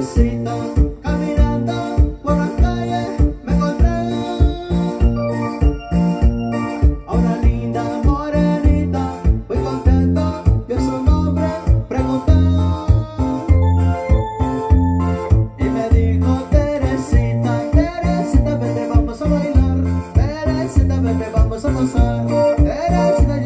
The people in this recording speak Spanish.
necesito Caminando por las calles me encontré A una linda morenita. Muy contenta yo su nombre pregunté. Y me dijo Teresita, Teresita vete vamos a bailar. Teresita vete vamos a gozar. Teresita